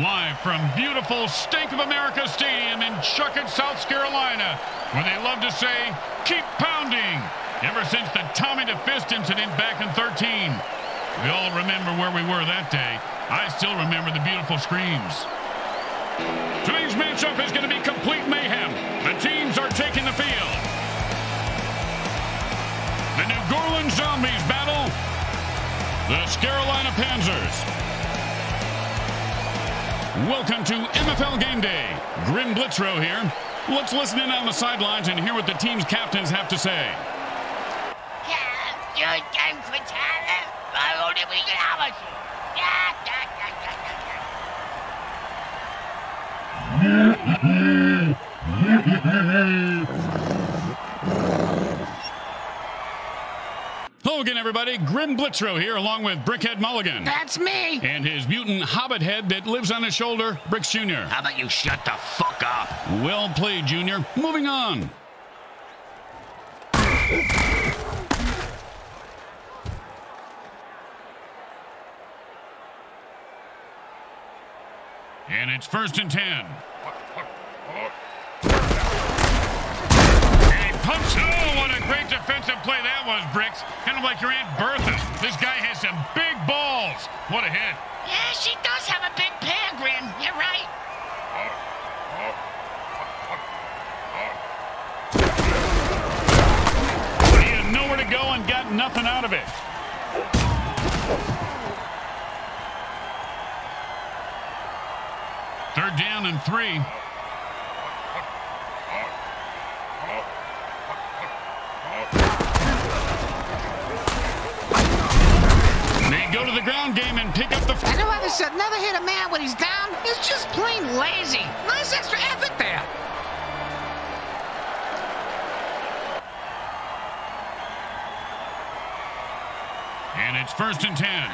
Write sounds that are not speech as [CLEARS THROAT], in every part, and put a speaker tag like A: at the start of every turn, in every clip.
A: Live from beautiful Stink of America Stadium in Chuckett, South Carolina, where they love to say, keep pounding. Ever since the Tommy DeFist incident back in 13. We all remember where we were that day. I still remember the beautiful screams. Today's matchup is going to be complete mayhem. The teams are taking the field. The New Goreleans Zombies battle the Scarolina Panzers. Welcome to MFL Game Day. Grim Blitzrow here. Let's listen in on the sidelines and hear what the team's captains have to say. Hello again, everybody. Grim Blitzrow here, along with Brickhead Mulligan.
B: That's me.
A: And his mutant hobbit head that lives on his shoulder, Bricks Jr.
B: How about you shut the fuck up?
A: Well played, Junior. Moving on. And it's first and ten. Punch. Oh, what a great defensive play that was, Bricks. Kind of like your Aunt Bertha. This guy has some big balls. What a hit.
C: Yeah, she does have a big pair, Grim. You're right.
A: He had nowhere to go and got nothing out of it. Third down and three. Go to the ground game and pick up the...
B: I know And whoever said never hit a man when he's down is just plain lazy. Nice extra effort there.
A: And it's first and ten.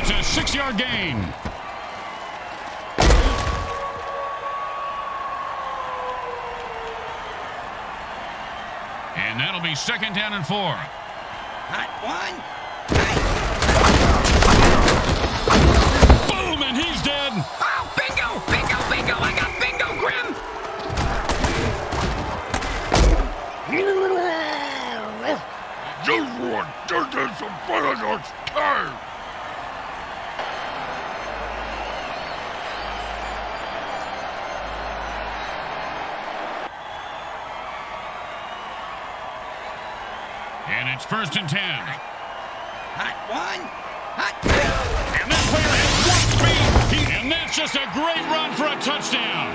A: It's a six-yard gain. And that'll be second down and four.
B: Hot one.
A: Boom, and he's dead.
B: Oh, bingo, bingo, bingo. I got bingo, Grim.
D: Just one, just in some paradox time.
A: And it's first and ten.
B: Hot one. Hot two.
A: And that player has one speed. And that's just a great run for a touchdown.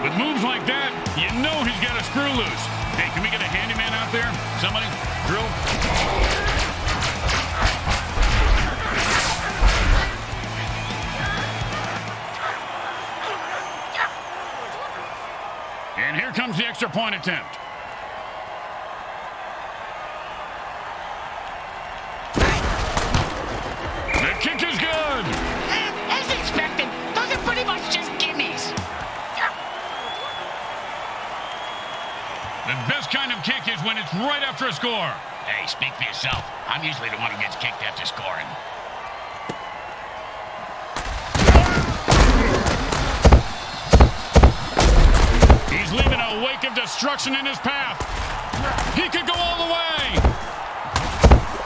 A: With moves like that, you know he's got a screw loose. Hey, can we get a handyman out there? Somebody? Drill? And here comes the extra point attempt. When it's right after a score.
B: Hey, speak for yourself. I'm usually the one who gets kicked after scoring.
A: He's leaving a wake of destruction in his path. He could go all the way.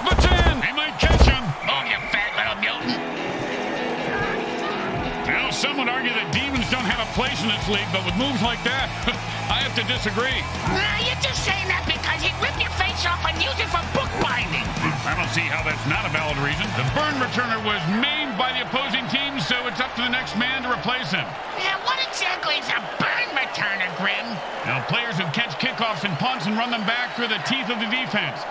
A: The 10. He might catch him.
B: Oh, you fat little mutant.
A: Now, some would argue that demons don't have a place in this league, but with moves like that, [LAUGHS] I have to disagree.
C: Nah, you're just saying that because he'd rip your face off and use it for bookbinding.
A: I don't see how that's not a valid reason. The burn returner was maimed by the opposing team, so it's up to the next man to replace him.
C: Yeah, what exactly is a burn returner, Grim?
A: Now, players who catch kickoffs and punts and run them back through the teeth of the defense.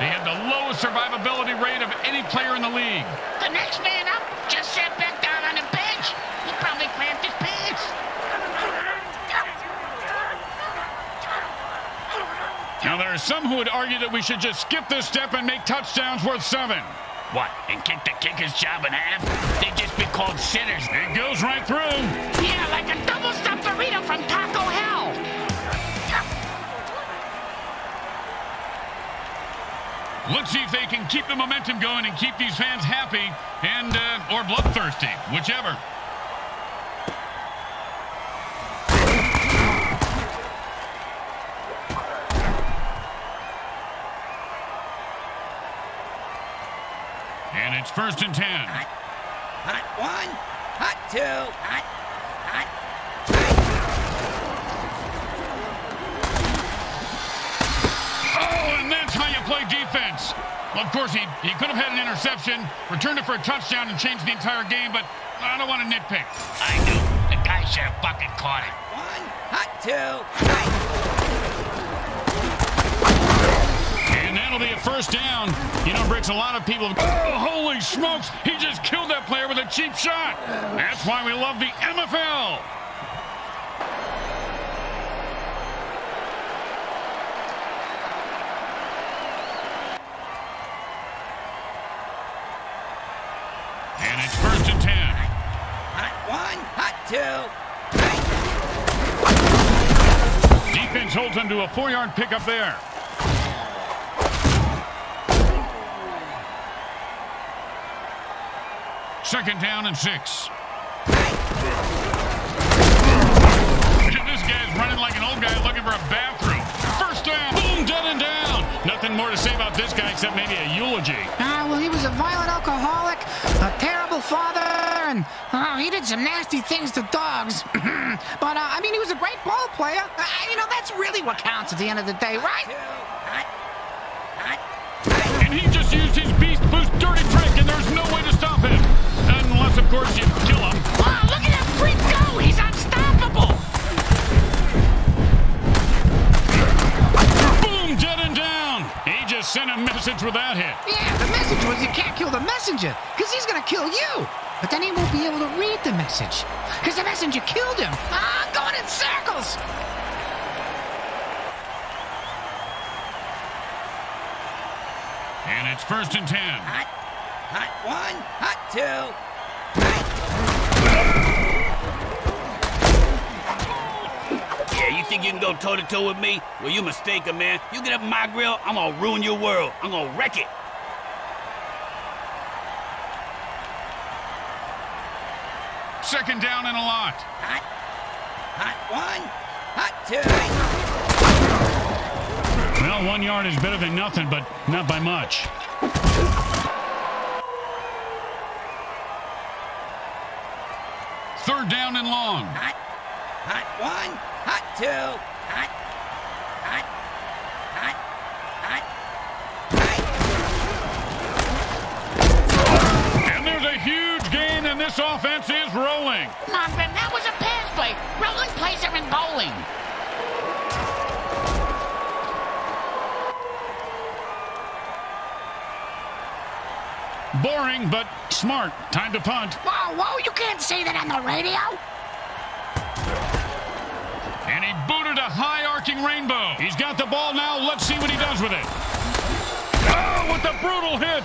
A: They have the lowest survivability rate of any player in the league.
C: The next man up just sat back down on the bench. He probably cramped his pants.
A: Now, there are some who would argue that we should just skip this step and make touchdowns worth seven.
B: What, and kick the kicker's job in half? They'd just be called sinners.
A: It goes right through.
C: Yeah, like a double stuffed burrito from Taco Hell.
A: Let's see if they can keep the momentum going and keep these fans happy and uh, or bloodthirsty, whichever. It's first and ten.
E: Hot, hot one, hot two, hot, hot, hot.
A: Oh, and that's how you play defense. Well, of course, he, he could have had an interception, returned it for a touchdown, and changed the entire game, but I don't want to nitpick.
C: I knew. The guy should have fucking caught it.
E: One, hot two, hot.
A: That'll be a first down. You know, Bricks, a lot of people, oh, holy smokes, he just killed that player with a cheap shot. That's why we love the MFL. And it's first and ten.
E: Hot one, hot two.
A: Defense holds them to a four-yard pickup there. Second down and six. this guy's running like an old guy looking for a bathroom. First down, boom, dead and down. Nothing more to say about this guy except maybe a eulogy.
B: Ah, well, he was a violent alcoholic, a terrible father, and oh, he did some nasty things to dogs. [CLEARS THROAT] but, uh, I mean, he was a great ball player. Uh, you know, that's really what counts at the end of the day, right?
E: Two, hot, hot.
A: And he just used his Beast of course, you kill him.
C: Wow, look at that freak go! He's unstoppable!
A: Boom, dead and down. He just sent a message with that hit.
B: Yeah, the message was you can't kill the messenger, because he's going to kill you. But then he won't be able to read the message, because the messenger killed him. Ah, I'm going in circles.
A: And it's first and ten.
E: Hot, hot one, hot two. Yeah, you think you can go toe to toe with me? Well, you mistaken, man. You get up my grill, I'm gonna ruin your world. I'm gonna wreck it.
A: Second down and a lot.
E: Hot, hot one, hot two.
A: Well, one yard is better than nothing, but not by much. Third down and long.
E: Hot, hot one, hot two, hot, hot, hot, hot, hot.
A: And there's a huge gain, and this offense is rolling.
C: Come that was a pass play. Rolling plays are in bowling.
A: Boring, but smart. Time to punt.
C: Whoa, whoa, you can't say that on the radio.
A: And he booted a high arcing rainbow. He's got the ball now. Let's see what he does with it. Oh, with the brutal hit.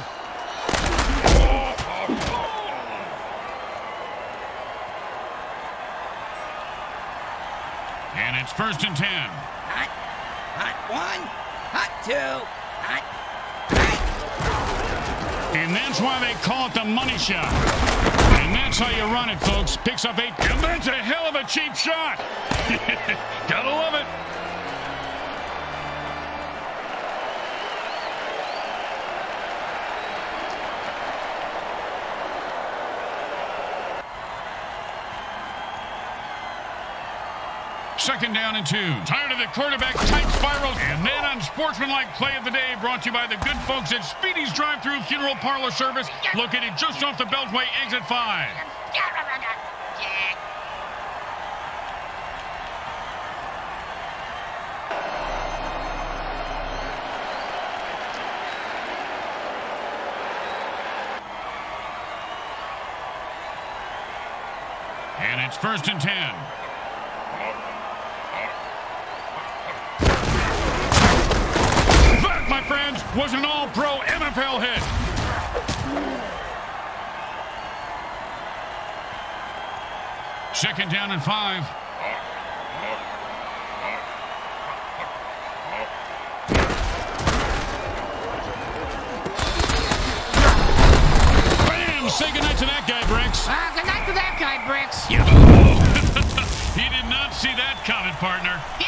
A: And it's first and ten.
E: Hot, hot one, hot two, hot, hot.
A: And that's why they call it the money shot. And that's how you run it, folks. Picks up eight. And that's a hell of a cheap shot. [LAUGHS] Gotta love it. Second down and two. Tired of the quarterback tight spirals. And then unsportsmanlike play of the day brought to you by the good folks at Speedy's Drive-Thru Funeral Parlor Service located just off the Beltway exit 5. And it's first and 10. was an all-pro NFL hit. Second down and five. Bam! Say goodnight to that guy, Bricks.
B: Uh, goodnight to that guy, Bricks. Yeah. [LAUGHS]
A: he did not see that coming, partner.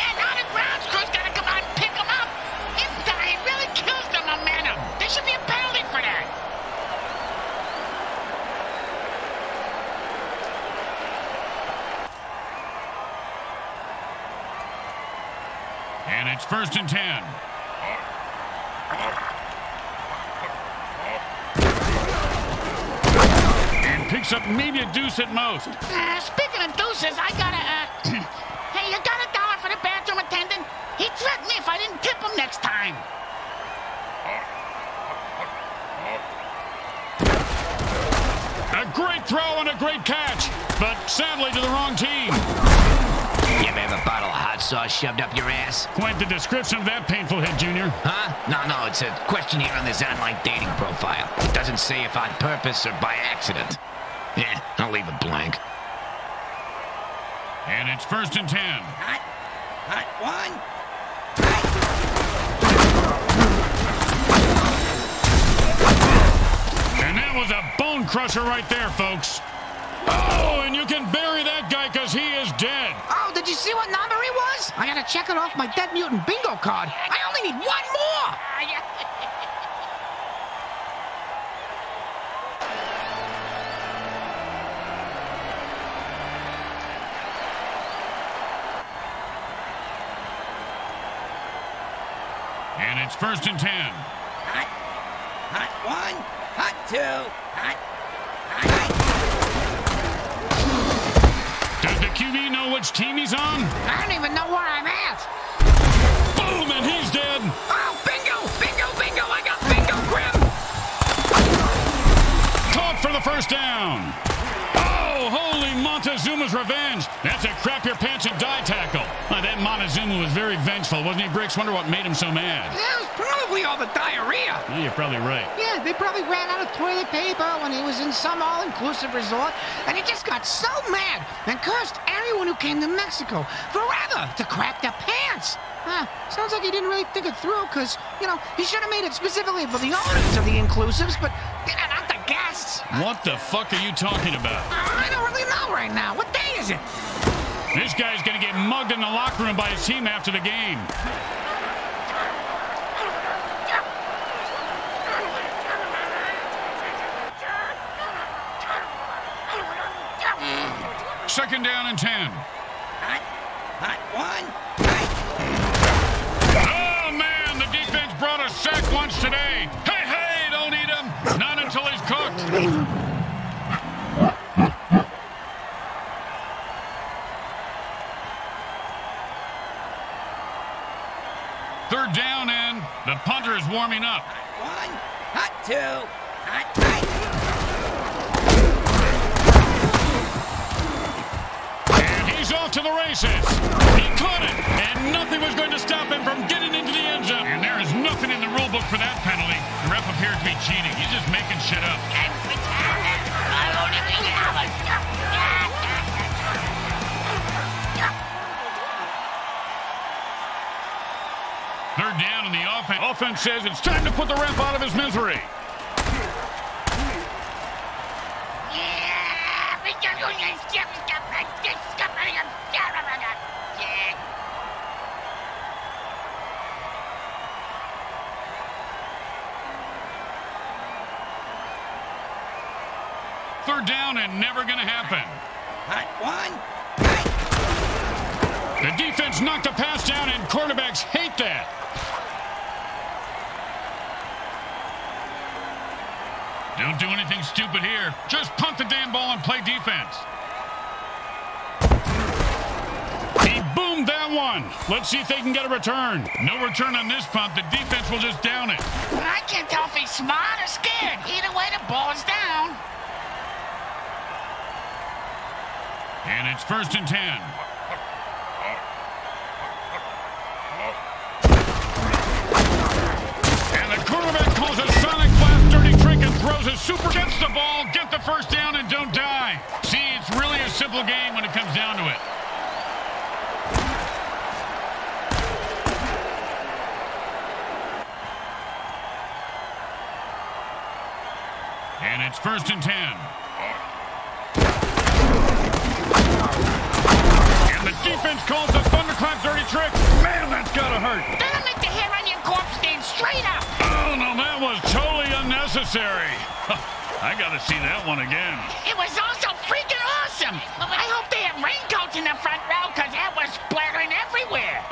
A: Deuce at most.
C: Uh, speaking of deuces, I gotta, uh... [CLEARS THROAT] hey, you got a dollar for the bathroom attendant? He threatened me if I didn't tip him next time.
A: A great throw and a great catch, but sadly to the wrong team.
F: You ever have a bottle of hot sauce shoved up your ass?
A: Quite the description of that painful hit, Junior.
F: Huh? No, no, it's a question here on this online dating profile. It doesn't say if on purpose or by accident. Yeah, I'll leave it blank.
A: And it's first and ten.
E: Hot, hot one.
A: And that was a bone crusher right there, folks. Oh, and you can bury that guy because he is dead.
B: Oh, did you see what number he was? I gotta check it off my Dead Mutant bingo card. I only need one more.
C: Ah,
A: And it's first and ten.
E: Hot, hot one, hot two, hot, hot.
A: Does the QB know which team he's on?
B: I don't even know where I'm at.
A: Boom, and he's dead.
B: Oh, bingo, bingo, bingo. I got bingo, Grim.
A: Caught for the first down. Oh, holy Montezuma's revenge. That's a crap your pants and die tackle. Very vengeful, wasn't he, Bricks? Wonder what made him so mad.
B: That was probably all the diarrhea.
A: Yeah, you're probably right.
B: Yeah, they probably ran out of toilet paper when he was in some all-inclusive resort, and he just got so mad and cursed everyone who came to Mexico forever to crap their pants. Huh, sounds like he didn't really think it through, because, you know, he should have made it specifically for the owners of the inclusives, but not the guests.
A: What the fuck are you talking about?
B: I don't really know right now. What day is it?
A: This guy's gonna get mugged in the locker room by his team after the game. Second down and ten.
E: Hot, hot one, hot.
A: Oh man, the defense brought a sack lunch today. Hey, hey, don't eat him. Not until he's cooked. Third down and the punter is warming up.
E: One, hot two, hot, hot.
A: And he's off to the races. He caught it, and nothing was going to stop him from getting into the end zone. And there is nothing in the rule book for that penalty. The ref appears to be cheating. He's just making shit up. Third down in the offense. Offense says it's time to put the ref out of his misery. Third down and never going to happen.
E: Hot one,
A: The defense knocked the pass down, and quarterbacks hate that. Don't do anything stupid here. Just punt the damn ball and play defense. He boomed that one. Let's see if they can get a return. No return on this punt. The defense will just down it.
C: I can't tell if he's smart or scared. Either way, the ball is down.
A: And it's first and ten. Throws a super gets the ball, get the first down, and don't die. See, it's really a simple game when it comes down to it. And it's first and ten. And the defense calls the thunderclap dirty trick. Man, that's gotta hurt.
C: That'll make the hair on your corpse stand straight up.
A: Oh, no, that was totally unnecessary. I gotta see that one again.
C: It was also freaking awesome. I hope they have raincoats in the front row because that was splattering everywhere.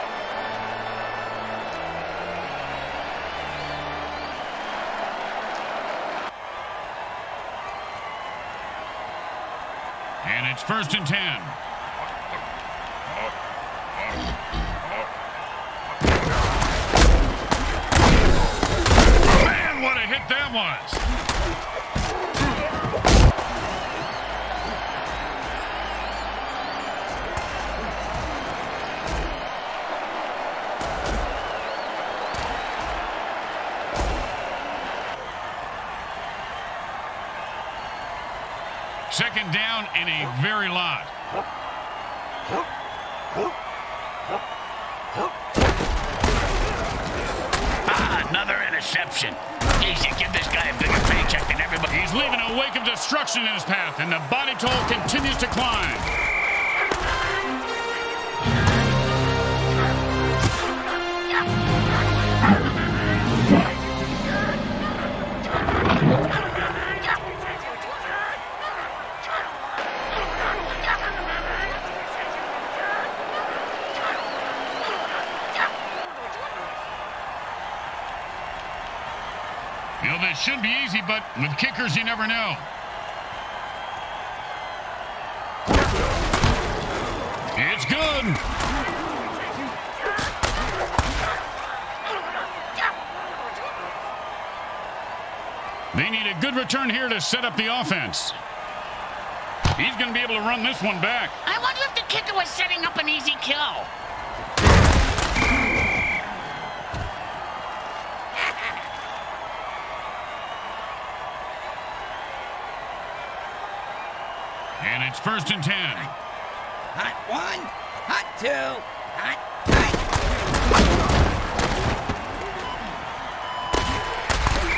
A: And it's first and ten. Man, what a hit that was. Second down in a very lot.
E: Ah, another interception. Easy, give this guy a bigger paycheck than everybody.
A: He's leaving a wake of destruction in his path, and the body toll continues to climb. But with kickers, you never know. It's good. They need a good return here to set up the offense. He's going to be able to run this one back.
C: I wonder if the kicker was setting up an easy kill.
A: First and ten.
G: Hot one, hot two, hot, hot.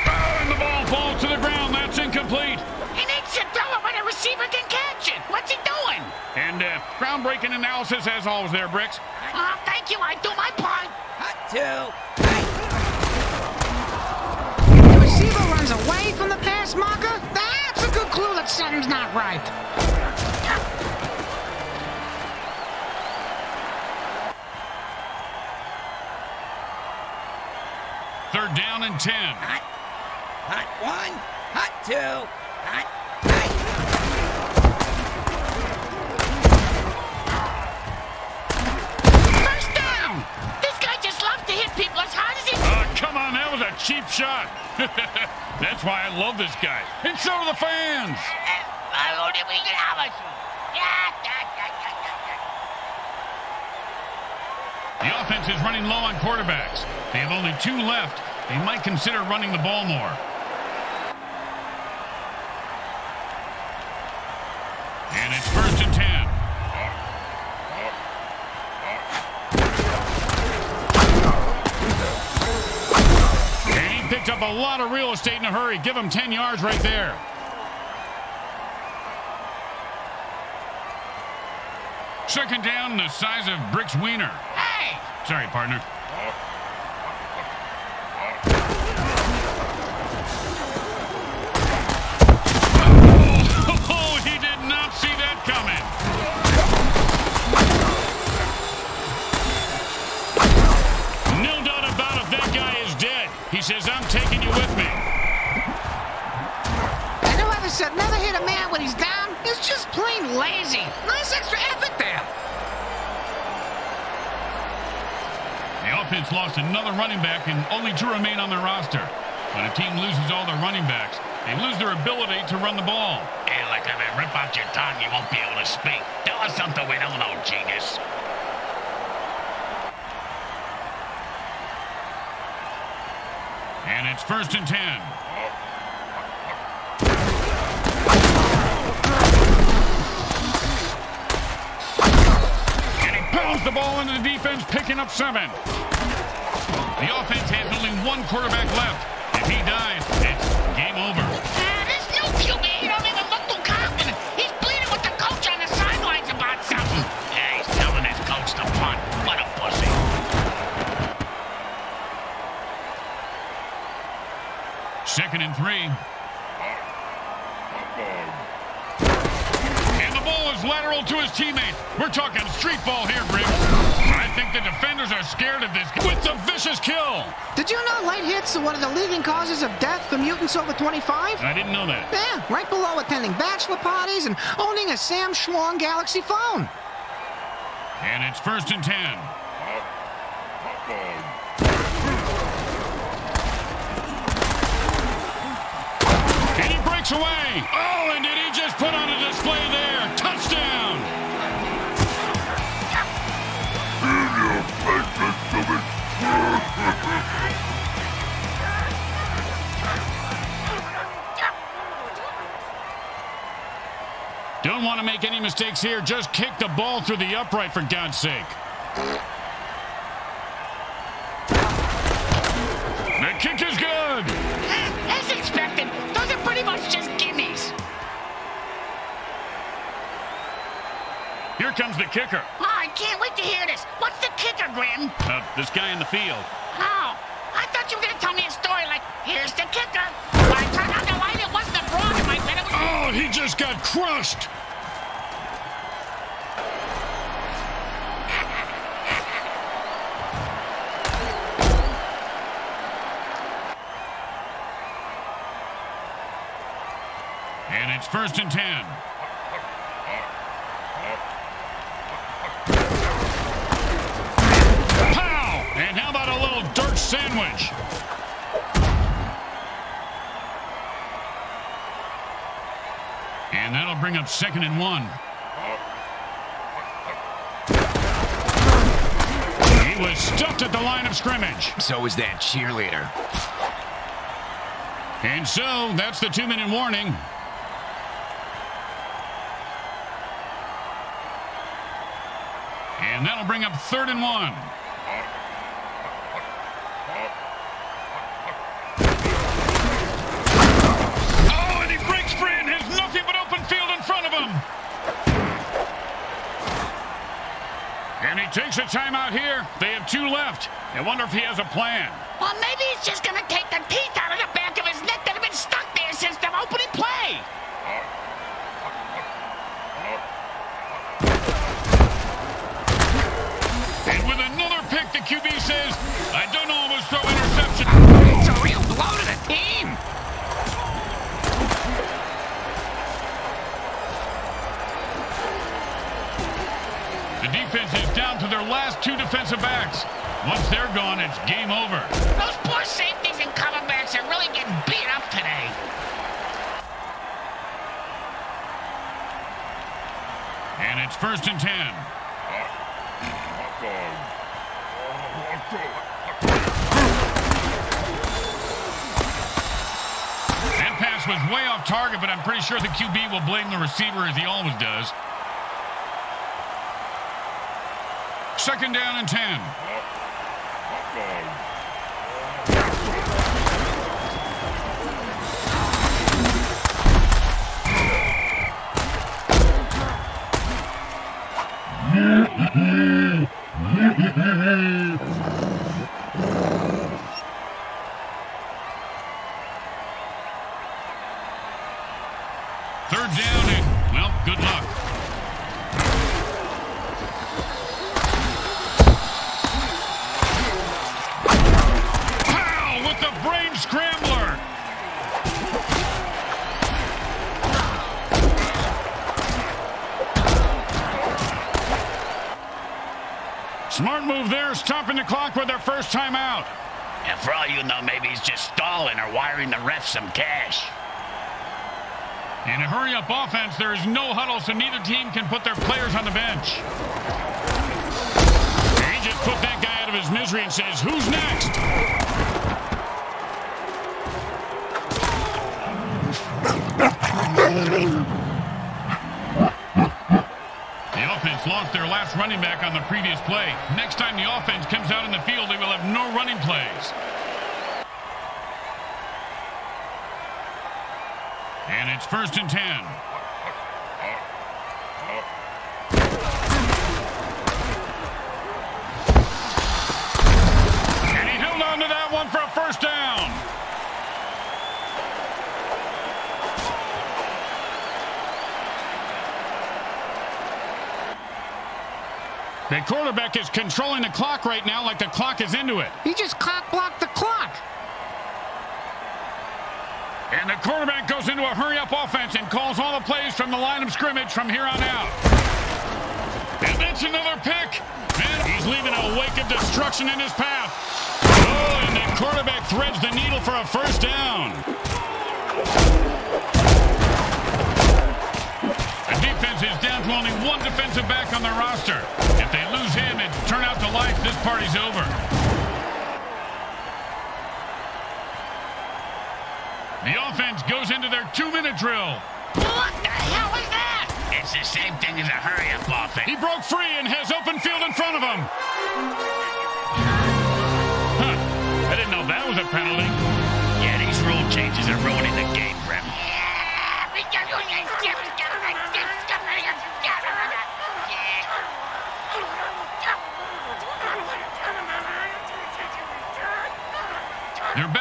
A: Oh, and the ball falls to the ground. That's incomplete.
C: He needs to throw it when a receiver can catch it. What's he doing?
A: And uh, groundbreaking analysis as always there, Bricks.
C: Oh, thank you. I do my part.
G: Hot two, hot.
B: The receiver runs away from the pass marker? That's a good clue that something's not right.
A: Third down and ten.
G: Hot, hot one, hot two, hot, hot.
C: First down. This guy just loves to hit people as hard as he...
A: Oh, come on, that was a cheap shot. [LAUGHS] That's why I love this guy. And so do the fans. [LAUGHS] The offense is running low on quarterbacks. They have only two left. They might consider running the ball more. And it's first and ten. And he picked up a lot of real estate in a hurry. Give him 10 yards right there. Second down, the size of Brick's wiener. Sorry, partner. Running back and only two remain on their roster. When a team loses all their running backs, they lose their ability to run the ball.
E: Hey, like if I rip out your tongue, you won't be able to speak. Tell us something we don't know, genius.
A: And it's first and ten. And he pounds the ball into the defense, picking up seven. The offense has only one quarterback left. If he dies, it's game over.
C: Ah, this QB, he don't even look. He's with the coach on the sidelines about something.
E: Yeah, he's telling his coach to punt. What a pussy.
A: Second and three. And the ball is lateral to his teammate. We're talking street ball here, Bricks. I think the defenders are scared of this with the vicious kill.
B: Did you know light hits are one of the leading causes of death for mutants over 25?
A: I didn't know that.
B: Yeah, right below attending bachelor parties and owning a Sam Schlong Galaxy phone.
A: And it's first and ten. And he breaks away. Oh, and did he just put on a display Don't want to make any mistakes here. Just kick the ball through the upright, for God's sake. The kick is good.
C: As expected, those are pretty much just gimmies.
A: Here comes the kicker.
C: Oh, I can't wait to hear this. What's the kicker, Grim?
A: Uh, this guy in the field.
C: Oh, I thought you were going to tell me a story like, here's the kicker. When I turned on the light, it wasn't a broad in my bed.
A: Oh, he just got crushed. It's first and ten. Pow! And how about a little dirt sandwich? And that'll bring up second and one. He was stuffed at the line of scrimmage.
F: So is that cheerleader.
A: And so, that's the two-minute warning. And bring up third and one. Oh, and he breaks free and has nothing but open field in front of him. And he takes a timeout here. They have two left. I wonder if he has a plan.
C: Well, maybe he's just going to take the teeth out of the the
A: QB says, I don't almost throw interception.
F: It's a real blow to the team.
A: The defense is down to their last two defensive backs. Once they're gone, it's game over.
C: Those poor safeties and coverbacks are really getting beat up today.
A: And it's first and ten. That pass was way off target, but I'm pretty sure the QB will blame the receiver as he always does. Second down and 10. [LAUGHS] the clock with their first timeout.
E: And for all you know, maybe he's just stalling or wiring the refs some cash.
A: In a hurry-up offense, there is no huddle, so neither team can put their players on the bench. He just put that guy out of his misery and says, who's next? The [LAUGHS] lost their last running back on the previous play. Next time the offense comes out in the field, they will have no running plays. And it's first and 10. The quarterback is controlling the clock right now like the clock is into it.
B: He just clock blocked the clock.
A: And the quarterback goes into a hurry-up offense and calls all the plays from the line of scrimmage from here on out. And that's another pick. And he's leaving a wake of destruction in his path. Oh, and the quarterback threads the needle for a first down. Defense is down to only one defensive back on their roster. If they lose him and turn out the lights, this party's over. The offense goes into their two-minute drill.
C: What the hell is that?
F: It's the same thing as a hurry-up offense.
A: He broke free and has open field in front of him. Huh. I didn't know that was a penalty.
F: Yeah, these rule changes are ruining the game,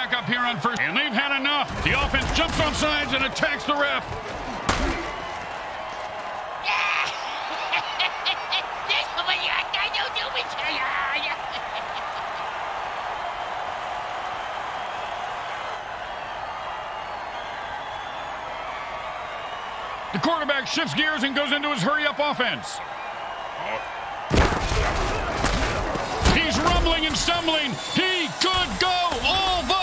A: back up here on first, and they've had enough. The offense jumps on sides and attacks the ref. The quarterback shifts gears and goes into his hurry-up offense. He's rumbling and stumbling. He could go all the.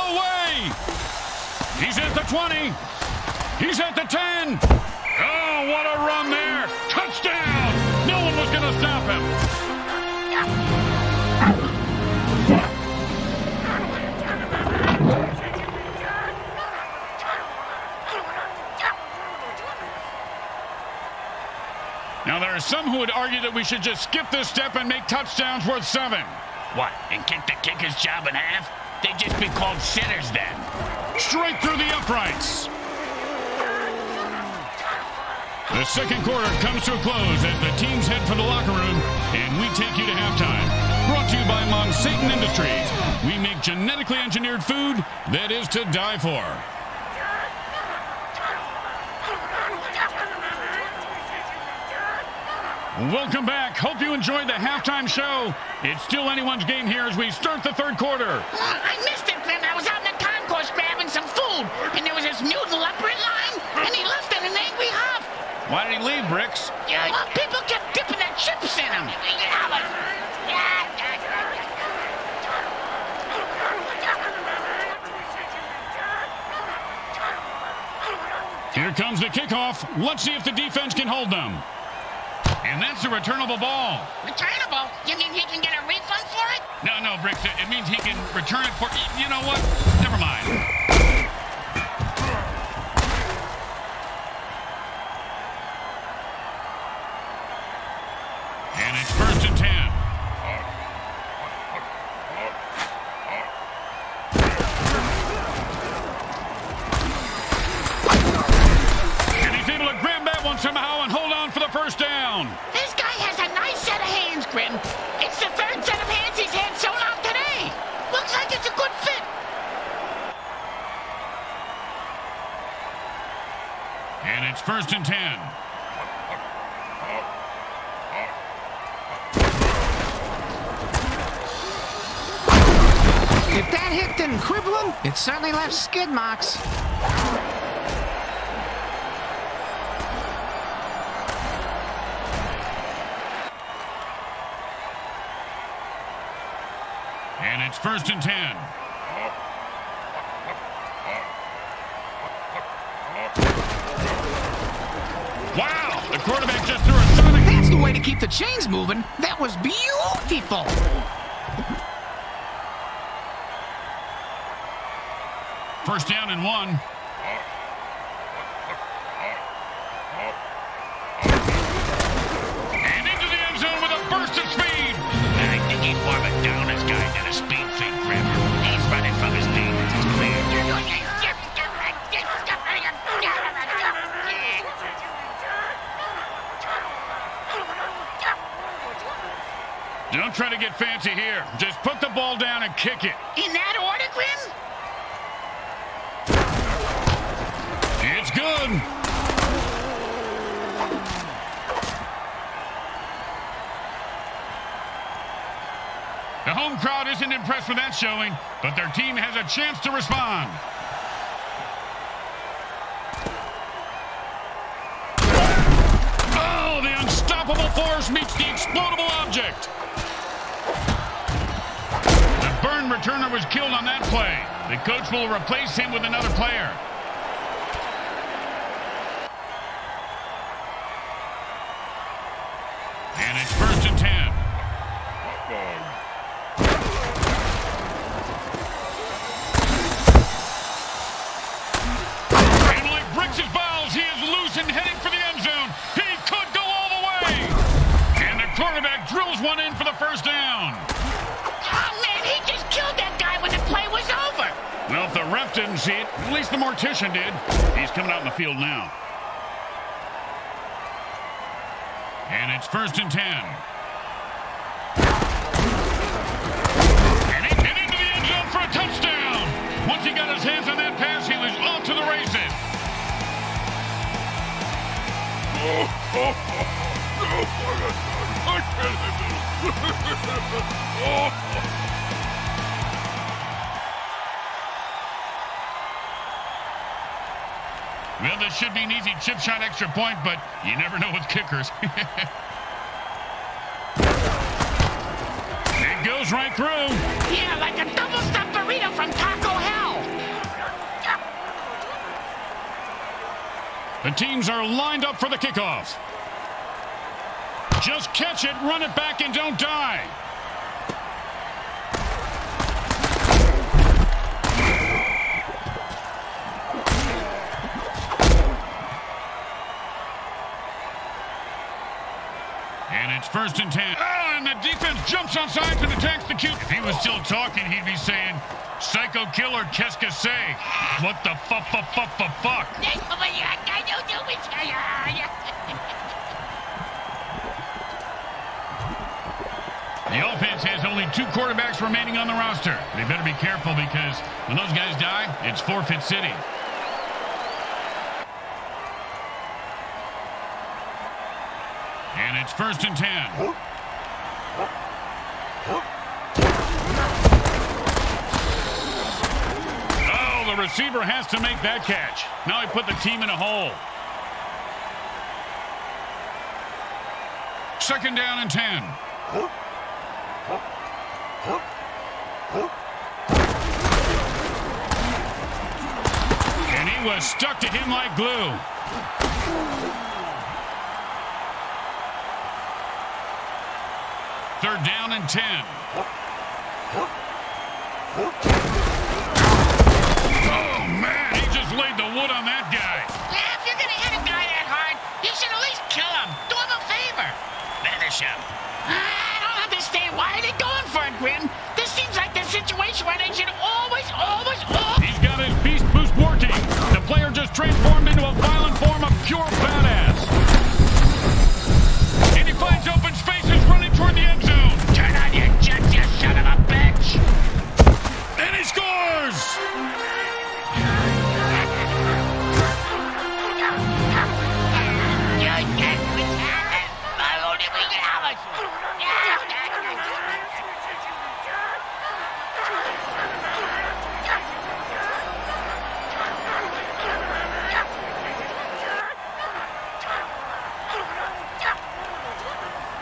A: He's at the 20. He's at the 10. Oh, what a run there. Touchdown. No one was going to stop him. Now, there are some who would argue that we should just skip this step and make touchdowns worth seven.
F: What, and kick the kicker's job in half? They'd just be called sitters then.
A: Straight through the uprights. The second quarter comes to a close as the teams head for the locker room, and we take you to halftime. Brought to you by Monsatan Industries. We make genetically engineered food that is to die for. Welcome back. Hope you enjoyed the halftime show. It's still anyone's game here as we start the third quarter.
C: Oh, I missed it, Grim. I was out in the food, and there was this mutant leopard line, and he left in an angry huff.
A: Why did he leave, Bricks?
C: Yeah, well, people kept dipping their chips in him.
A: Here comes the kickoff. Let's see if the defense can hold them. And that's a returnable ball.
C: Returnable? You mean he can get a refund for it?
A: No, no, Bricks. It, it means he can return it for. You know what? Never mind.
B: Hit didn't cripple him, it certainly left skid marks.
A: And it's first and ten. Wow! The quarterback just threw a sonic.
B: That's the way to keep the chains moving. That was beautiful.
A: First down and one. And into the end zone with a burst of speed.
F: I think he's more of a downers guy than a speed freak, Grim. He's running from his demons, it's clear.
A: Don't try to get fancy here. Just put the ball down and kick it.
C: In that order, Grim?
A: The home crowd isn't impressed with that showing, but their team has a chance to respond. Oh, the unstoppable force meets the explodable object. The burn returner was killed on that play. The coach will replace him with another player. Well, this should be an easy chip shot extra point, but you never know with kickers. [LAUGHS] it goes right through.
C: Yeah, like a double-stuffed burrito from Taco Hell.
A: The teams are lined up for the kickoff. Just catch it, run it back, and don't die. First and ten. Oh, and the defense jumps on sides and attacks the cute. If he was still talking, he'd be saying, Psycho Killer, qu'est-ce que c'est? What the fuck, fuck, fuck, fuck, fuck? The offense has only two quarterbacks remaining on the roster. They better be careful because when those guys die, it's forfeit city. It's first and ten. Oh, the receiver has to make that catch. Now he put the team in a hole. Second down and ten. And he was stuck to him like glue. Third down and 10. Oh, man, he just laid the wood on that guy.
C: Yeah, if you're gonna hit a guy that hard, you should at least kill him. Do him a favor.
F: Finish him.
C: Ah, I don't understand. Why are they going for it, Grim? This seems like the situation where they should always, always, always...
A: He's got his beast boost working. The player just transformed into a violent form of pure badass. And he finds open spaces running toward the end zone.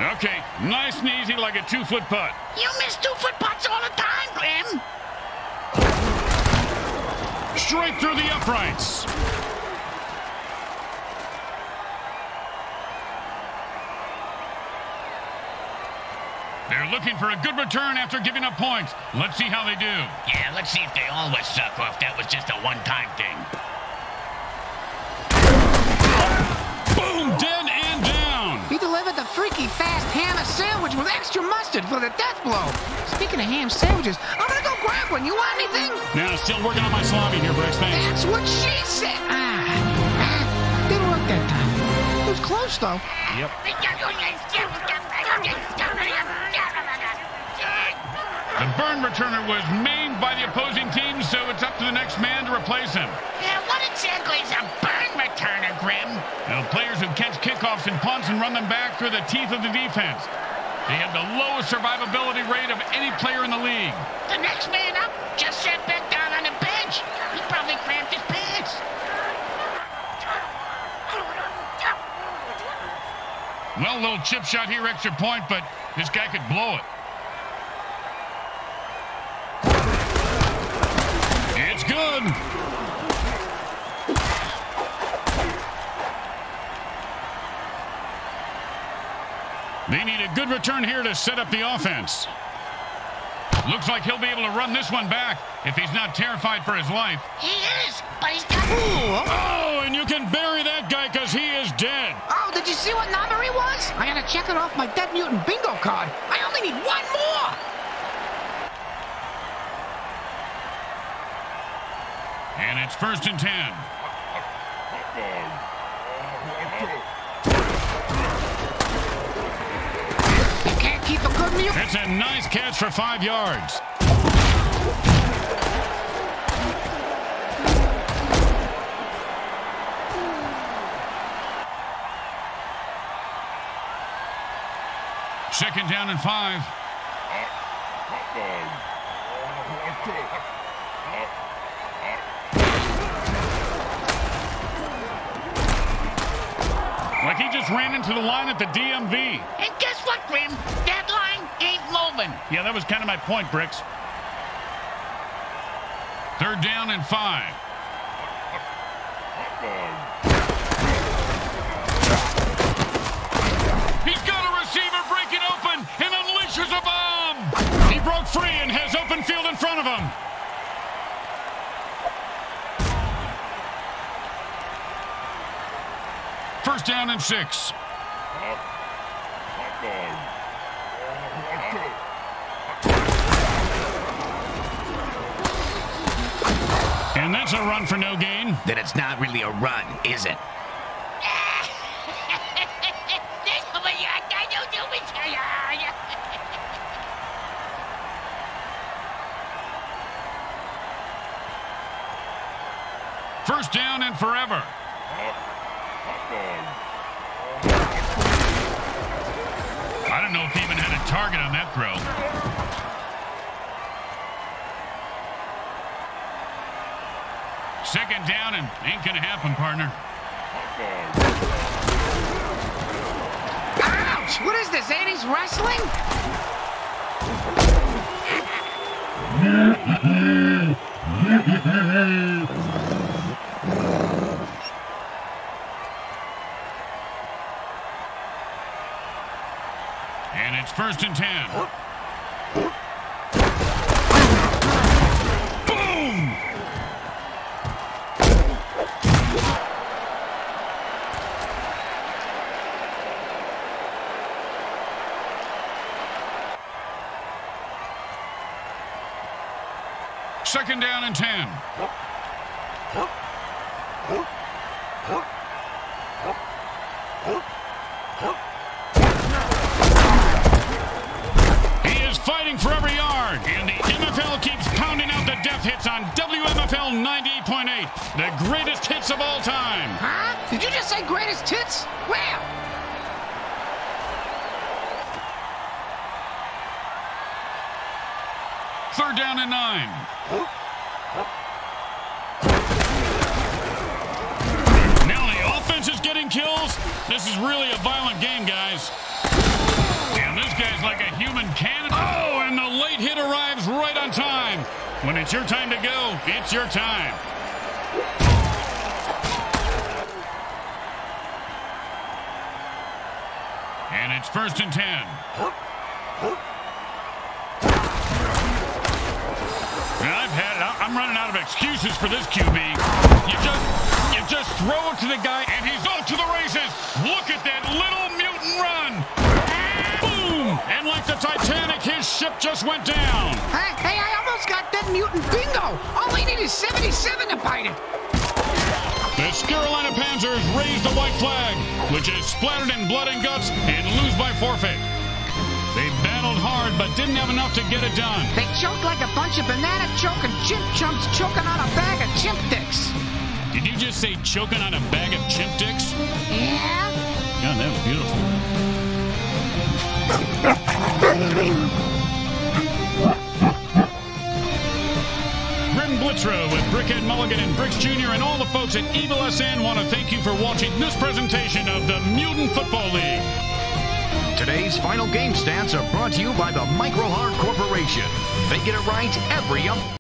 A: Okay, nice and easy like a two-foot putt.
C: You miss two-foot putts all the time, Grim.
A: Straight through the uprights. They're looking for a good return after giving up points. Let's see how they do.
F: Yeah, let's see if they always suck or if that was just a one-time thing.
B: Fast ham sandwich with extra mustard for the death blow. Speaking of ham sandwiches, I'm gonna go grab one. You want anything?
A: Now, still working on my salami here, Bricks. Thanks.
B: That's what she said. Ah, ah, didn't work that time. It was close though. Yep.
A: The burn returner was maimed by the opposing team, so it's up to the next man to replace him.
C: Yeah, what exactly is a burn Grim?
A: Now, players who catch kickoffs and punts and run them back through the teeth of the defense. They have the lowest survivability rate of any player in the league.
C: The next man up just sat back down on the bench. He probably cramped his pants.
A: Well, little chip shot here, extra point, but this guy could blow it. It's good. They need a good return here to set up the offense. Looks like he'll be able to run this one back if he's not terrified for his life.
C: He is, but he's got...
A: Ooh, Oh, and you can bury that guy because he is dead.
B: Oh, did you see what number he was? I gotta check it off my Dead Mutant bingo card. I only need one more!
A: And it's first and ten.
B: You can't a good mutant.
A: That's a nice catch for five yards. Second down and five. Like he just ran into the line at the DMV.
C: And guess what, Grim? Moving.
A: Yeah, that was kind of my point, Bricks. Third down and five. He's got a receiver breaking open and unleashes a bomb. He broke free and has open field in front of him. First down and six. And that's a run for no gain.
F: Then it's not really a run, is it?
C: This over here, I don't do it to ya.
A: First down and forever. I don't know if he even had a target on that throw. Second down and ain't gonna happen, partner.
B: Ouch! What is this, 80s wrestling?
A: And it's first and ten. 10. Time. When it's your time to go, it's your time. And it's first and ten. I've had it. I'm running out of excuses for this QB. You just, you just throw it to the guy, and he's off to the races. Look at that little mutant run. Boom! And like the Titanic, his ship just went down.
B: Hey, hey, I almost got that Mutant bingo! All I need is 77 to bite it!
A: The Scarolina Panzers raise the white flag, which is splattered in blood and guts, and lose by forfeit. They battled hard, but didn't have enough to get it done.
B: They choked like a bunch of banana choking chimp chumps choking on a bag of chimp dicks.
A: Did you just say choking on a bag of chimp dicks?
B: Yeah?
A: God, that was beautiful. Grim Blitzrow with Brickhead Mulligan and Bricks Jr. and all the folks at Evil SN want to thank you for watching this presentation of the Mutant Football League.
H: Today's final game stats are brought to you by the Microhard Corporation. They get it right every.